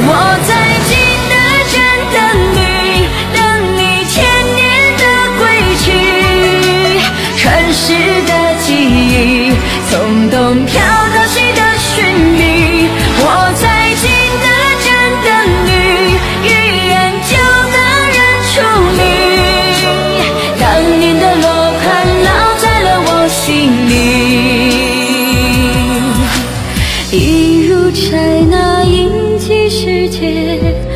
我在景德镇等你，等你千年的归期。传世的记忆，从东飘到西的寻觅。我在景德镇等你，一眼就能认出你。当年的落款烙在了我心里，一如刹那一。印记世界梦。